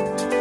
Bye.